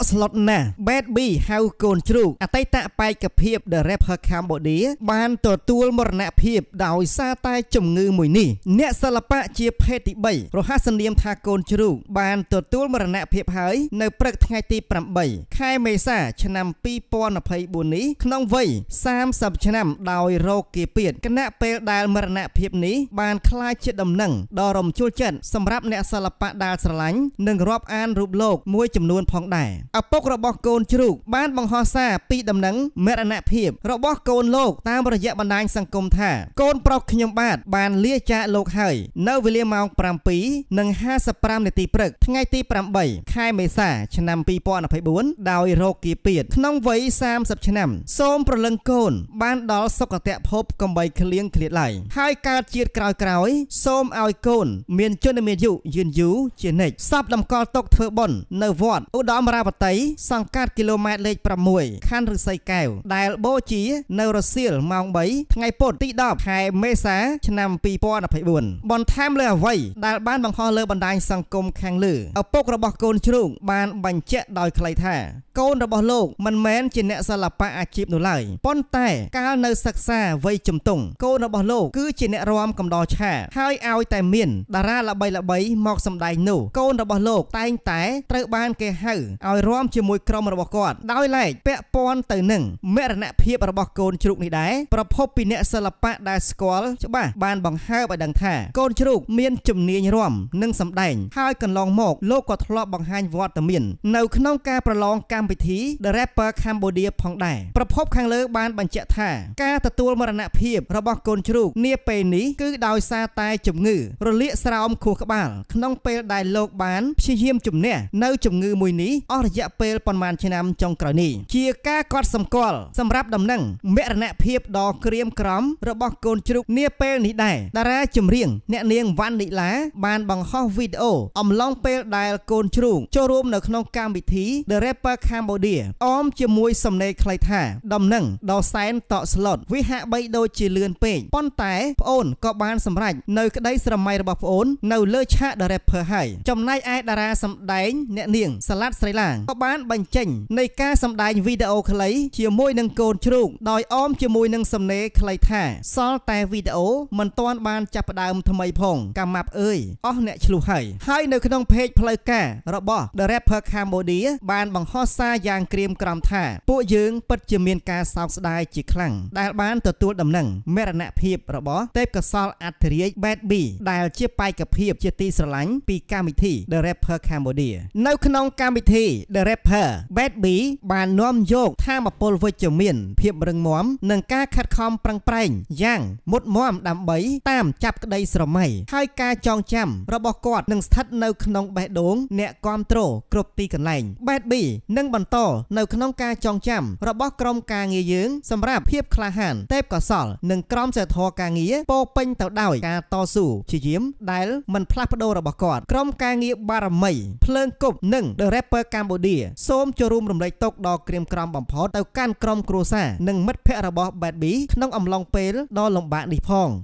ក់ស្លុតណាស់ Bad B ហៅកូនជ្រូកអតីតបេក្ខភាព The Rapper Cambodia បានទទួលមរណភាពដោយសារតែជំងឺមួយនេះអ្នកសិល្បៈជាភេទទី3រហស្សនាមថាកូនជ្រូកបានទទួលមរណភាពហើយនៅព្រឹកថ្ងៃទី8ខែមេសាឆ្នាំ2024នេះក្នុងវ័យ30ឆ្នាំដោយរោគគាពៀតគណៈពេលដែលមរណភាពនេះបានคล้ายជាដំណឹងដ៏រំជួលចិត្តសម្រាប់អ្នកសិល្បៈដែលស្រឡាញ់និងរាប់អានរូបលោកមួយចំនួនផងដែរ ឪពុករបស់កូនជ្រូកបានបង្ហោះសារពីដំណឹងមរណភាពរបស់កូនលោកតាមរយៈបណ្ដាញសង្គមថាកូនប្រុសខ្ញុំបាទបានលាចាកលោកហើយនៅវេលាម៉ោង7:55នាទីព្រឹកថ្ងៃទី8ខែមេសាឆ្នាំ2024ដោយរោគគាពៀតក្នុងវ័យ30ឆ្នាំសូមប្រលឹងកូន បានដល់សុគតិភពកំបីឃ្លៀងឃ្លាតឡើយហើយកើតជាតិក្រោយក្រោយសូមឲ្យកូន មានជនមានយុយឺនយូរជានិច្ចសពតម្កល់ទុកធ្វើបុណ្យនៅវត្តឧត្តមរាវតី សង្កាត់គីឡូម៉ែត្រលេខ6ខណ្ឌឫស្សីកែវដែលបូជា នៅរសៀលម៉ោង3ថ្ងៃពុធទី10ខែមេសា ឆ្នាំ2024បន្ថែមលើអ្វីដែលបានបង្ហោះលើបណ្ដាញសង្គមខាងលើឪពុករបស់កូនជ្រូកបានបញ្ជាក់ដោយខ្លីថាកូនរបស់លោកមិនមែនជាអ្នកសិល្បៈអាជីពនោះឡើយប៉ុន្តែកាលនៅសិក្សាវ័យជំទង់កូនរបស់លោកគឺជាអ្នករាំកំដរឆាហើយឲ្យតែមានតារាល្បីៗមកសម្ដែងនោះកូនរបស់លោកតែងតែត្រូវបានគេហៅឲ្យរាំជាមួយក្រុមរបស់គាត់ដោយឡែកពាក់ព័ន្ធទៅនឹងមរណភាពរបស់កូនជ្រូកនេះដែរប្រភពពីអ្នកសិល្បៈដែលស្គាល់ច្បាស់បានបង្ហើបឲ្យដឹងថាកូនជ្រូកមានជំនាញរាំនិងសម្ដែងហើយកន្លងមកលោកក៏ធ្លាប់បង្ហាញវត្តមាន នៅក្នុងការប្រឡងកម្មវិធី The Rapper Cambodia ផងដែរប្រភពខាងលើបានបញ្ជាក់ថាការទទួលមរណភាពរបស់កូនជ្រូកនាពេលនេះគឺដោយសារតែជំងឺរលាកស្រោមខួរក្បាលក្នុងពេលដែលលោកបានព្យាយាមជំនះនៅជំងឺមួយនេះអស់រយៈពេលប្រមាណឆ្នាំចុងក្រោយនេះជាការកត់សម្គាល់សម្រាប់ដំណឹងមរណភាពដ៏ក្រៀមក្រំរបស់កូនជ្រូកនាពេលនេះដែរតារាចម្រៀងអ្នកនាងវ៉ាន់នីឡាបានបង្ហោះវីដេអូអំឡុងពេលដែលកូនជ្រូកចូលរួមនៅក្នុងកម្មវិធី The Rapper Cambodia អមជាមួយសំណេរខ្លីថាដំណឹងដ៏សែនតក់ស្លុតវាហាក់បីដូចជាលឿនពេកប៉ុន្តែប្អូនក៏បានសម្រេចនៅក្តីស្រមៃរបស់ប្អូននៅលើឆាក The Rapper ហើយចំណែកឯតារាសម្ដែងអ្នកនាងសាឡាត់ស្រីឡាក៏បានបញ្ចេញនៃការសម្ដែងវីដេអូខ្លីជាមួយនឹងកូនជ្រូកដោយអមជាមួយនឹងសំណេរខ្លីថាសល់តែវីដេអូមិនទាន់បានចាប់ផ្ដើមថ្មីផងកាម៉ាប់អើយអស់អ្នកឆ្លុះហើយហើយនៅក្នុងเพจផ្លូវការរបស់ The Rapper Cambodia បានបង្ហោះសារយ៉ាងក្រៀមក្រំថាពួកយើងពិតជាមានការសោកស្ដាយជាខ្លាំងដែលបានទទួលដំណឹងមរណភាពរបស់ទេពកសលអធិរាជ Bad B ដែលជាបេក្ខភាពជាទីស្រឡាញ់ពីកម្មវិធី The Rapper Cambodia នៅក្នុងកម្មវិធី The Rapper Bad B បាននាំយកថាមពលវិជ្ជមានភាពរឹងមាំនិងការខិតខំប្រឹងប្រែងយ៉ាងមុតមមដើម្បីតាមចាប់ក្តីស្រមៃហើយការចងចាំរបស់គាត់នឹងស្ថិតនៅក្នុងបេះដូងអ្នកគ្រប់គ្រងគ្រប់ទីកន្លែង Bad B នឹងបន្តនៅក្នុងការចងចាំរបស់ក្រុមការងារយើងសម្រាប់ភាពក្លាហានទេពកោសលនិងក្រុមសេដ្ឋរការងារពោពេញទៅដោយការតស៊ូជាយាមដែលមិនផ្លាស់ប្ដូររបស់គាត់ក្រុមការងារបារមីភ្លើងគប់និង The Rapper Cambodia សូមចូលរួមរំលែកទុកដ៏ក្រៀមក្រំបំផុតទៅកាន់ក្រុមគ្រួសារនិងមិត្តភ័ក្តិរបស់ Bad B ក្នុងអំឡុងពេលដ៏លំបាកនេះផង